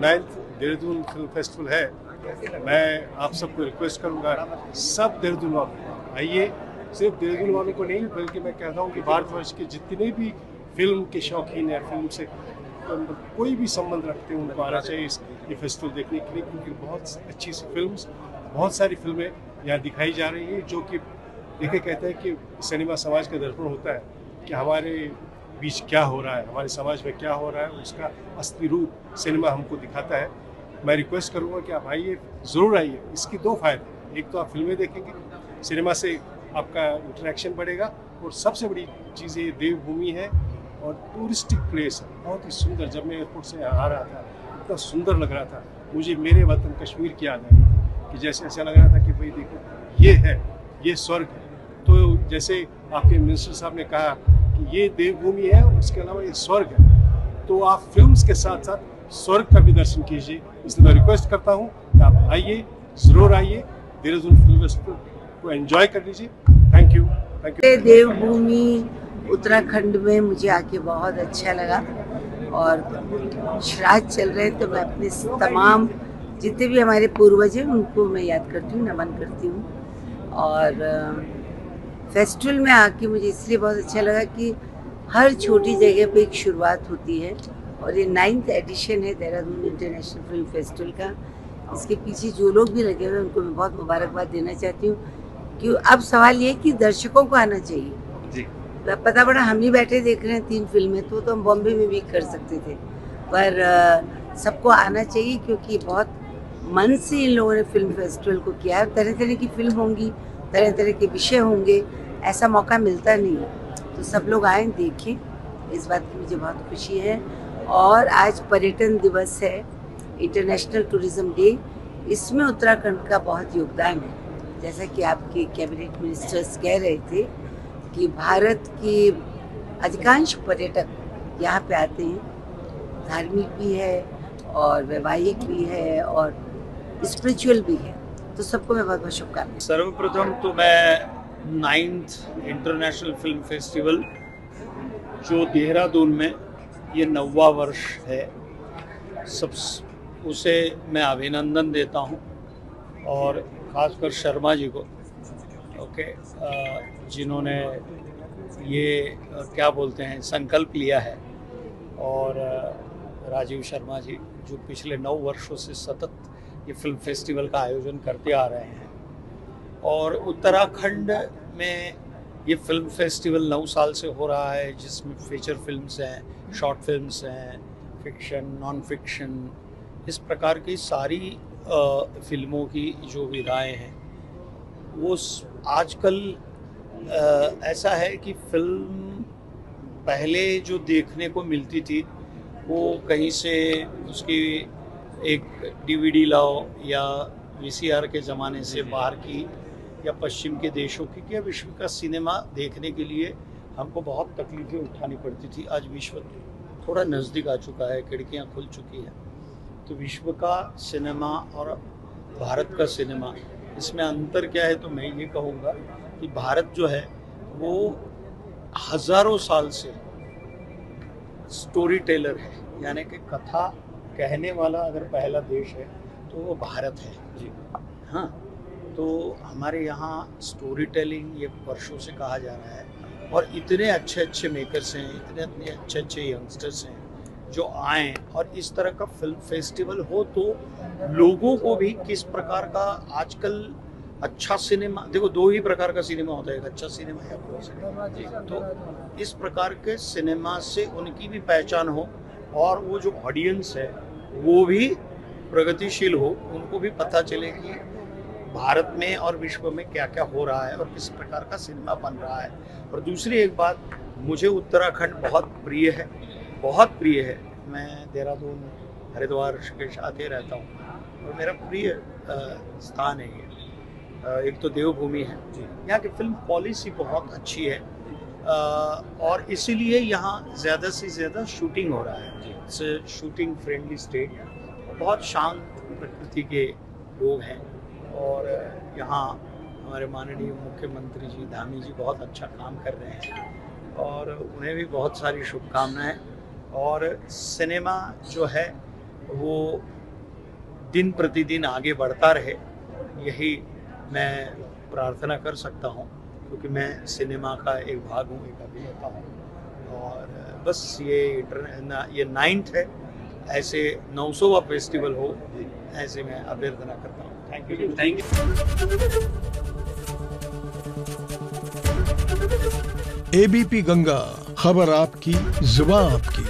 Ninth Dehradun film festival है, मैं आप सबको रिक्वेस्ट करूँगा, सब देहरादून वालों आइए, सिर्फ़ देहरादून वालों को नहीं, बल्कि मैं कहता हूँ कि भारतवर्ष के जितने भी फ़िल्म के शौकीन हैं फ़िल्म से तो कोई भी संबंध रखते हैं उनको आना चाहिए इस, ये फेस्टिवल देखने के लिए, क्योंकि बहुत अच्छी सी फ़िल्म बहुत सारी फ़िल्में यहाँ दिखाई जा रही हैं, जो कि देखे कहते हैं कि सिनेमा समाज का दर्पण होता है कि हमारे बीच क्या हो रहा है, हमारे समाज में क्या हो रहा है, उसका असली रूप सिनेमा हमको दिखाता है। मैं रिक्वेस्ट करूँगा कि आप आइए, ज़रूर आइए। इसके दो फ़ायदे एक तो आप फ़िल्में देखेंगे, सिनेमा से आपका इंटरेक्शन बढ़ेगा और सबसे बड़ी चीज़ ये देवभूमि है और टूरिस्टिक प्लेस है। बहुत ही सुंदर, जब मैं एयरपोर्ट से आ रहा था, इतना सुंदर लग रहा था। मुझे मेरे वतन कश्मीर की याद आई कि जैसे ऐसा लग रहा था कि भाई देखो, ये है, ये स्वर्ग है। तो जैसे आपके मिनिस्टर साहब ने कहा ये देवभूमि है, उसके अलावा ये स्वर्ग है। तो आप फ़िल्म के साथ साथ स्वर्ग का भी दर्शन कीजिए। इसलिए मैं रिक्वेस्ट करता हूँ कि आप आइए, ज़रूर आइए। देहरादून फ़िल्म फेस्टिवल को एंजॉय कर लीजिए। Thank you thank you Devbhoomi Uttarakhand में मुझे आके बहुत अच्छा लगा और श्राद्ध चल रहे तो मैं अपने तमाम जितने भी हमारे पूर्वज हैं, उनको मैं याद करती हूँ, नमन करती हूँ। और फेस्टिवल में आके मुझे इसलिए बहुत अच्छा लगा कि हर छोटी जगह पे एक शुरुआत होती है और ये नाइन्थ एडिशन है देहरादून इंटरनेशनल फ़िल्म फेस्टिवल का। इसके पीछे जो लोग भी लगे हुए हैं उनको मैं बहुत मुबारकबाद देना चाहती हूँ कि अब सवाल ये कि दर्शकों को आना चाहिए। जी। पता पड़ा हम ही बैठे देख रहे हैं तीन फ़िल्में तो तो हम बॉम्बे में भी कर सकते थे। पर सबको आना चाहिए क्योंकि बहुत मन से इन लोगों ने फ़िल्म फेस्टिवल को किया है। तरह तरह की फ़िल्म होंगी तरह तरह के विषय होंगे, ऐसा मौका मिलता नहीं तो सब लोग आए, देखें। इस बात की मुझे बहुत खुशी है। और आज पर्यटन दिवस है इंटरनेशनल टूरिज़्म डे इसमें उत्तराखंड का बहुत योगदान है। जैसा कि आपके कैबिनेट मिनिस्टर्स कह रहे थे कि भारत के अधिकांश पर्यटक यहाँ पे आते हैं। धार्मिक भी है और वैवाहिक भी है और स्पिरिचुअल भी है। तो सबको मैं बहुत बहुत शुभकामनाएँ। सर्वप्रथम तो मैं नाइन्थ इंटरनेशनल फ़िल्म फेस्टिवल, जो देहरादून में ये नवा वर्ष है, सब उसे मैं अभिनंदन देता हूँ और ख़ासकर शर्मा जी को, ओके जिन्होंने ये क्या बोलते हैं, संकल्प लिया है और राजीव शर्मा जी, जो पिछले नौ वर्षों से सतत ये फ़िल्म फेस्टिवल का आयोजन करते आ रहे हैं। और उत्तराखंड में ये फ़िल्म फेस्टिवल नौ साल से हो रहा है, जिसमें फीचर फिल्म्स हैं शॉर्ट फिल्म्स हैं फिक्शन नॉन फिक्शन इस प्रकार की सारी फ़िल्मों की जो विधाएँ हैं, वो आजकल ऐसा है कि फ़िल्म पहले जो देखने को मिलती थी, वो कहीं से उसकी एक डीवीडी लाओ या वीसीआर के ज़माने से बाहर की या पश्चिम के देशों की क्या विश्व का सिनेमा देखने के लिए हमको बहुत तकलीफ़ें उठानी पड़ती थी आज विश्व थोड़ा नज़दीक आ चुका है, खिड़कियाँ खुल चुकी हैं। तो विश्व का सिनेमा और भारत का सिनेमा, इसमें अंतर क्या है तो मैं ये कहूँगा कि भारत जो है वो हज़ारों साल से स्टोरी टेलर है, यानी कि कथा कहने वाला अगर पहला देश है तो वो भारत है। जी। हाँ तो हमारे यहाँ स्टोरी टेलिंग ये वर्षों से कहा जा रहा है और इतने अच्छे अच्छे मेकर्स हैं इतने इतने अच्छे अच्छे यंगस्टर्स हैं जो आए और इस तरह का फ़िल्म फेस्टिवल हो तो लोगों को भी किस प्रकार का आजकल अच्छा सिनेमा देखो दो ही प्रकार का सिनेमा होता है एक अच्छा सिनेमा या बुरा सिनेमा तो इस प्रकार के सिनेमा से उनकी भी पहचान हो और वो जो ऑडियंस है वो भी प्रगतिशील हो उनको भी पता चले कि भारत में और विश्व में क्या क्या हो रहा है और किस प्रकार का सिनेमा बन रहा है। और दूसरी एक बात मुझे उत्तराखंड बहुत प्रिय है बहुत प्रिय है। मैं देहरादून हरिद्वार ऋषिकेश आते रहता हूँ और मेरा प्रिय स्थान है ये। एक तो देवभूमि है। यहाँ की फ़िल्म पॉलिसी बहुत अच्छी है। और इसीलिए यहाँ ज़्यादा से ज़्यादा शूटिंग हो रहा है। इट्स शूटिंग फ्रेंडली स्टेट बहुत शांत प्रकृति के लोग हैं। और यहाँ हमारे माननीय मुख्यमंत्री जी धामी जी बहुत अच्छा काम कर रहे हैं। और उन्हें भी बहुत सारी शुभकामनाएँ। और सिनेमा जो है वो दिन प्रतिदिन आगे बढ़ता रहे। यही मैं प्रार्थना कर सकता हूँ। क्योंकि मैं सिनेमा का एक भाग हूँ एक अभिनेता हूँ। और बस ये ये नाइन्थ है। ऐसे 900वां फेस्टिवल हो ऐसे मैं अभ्यर्थना करता हूँ। Thank you thank you ABP Ganga खबर आपकी जुबा आपकी।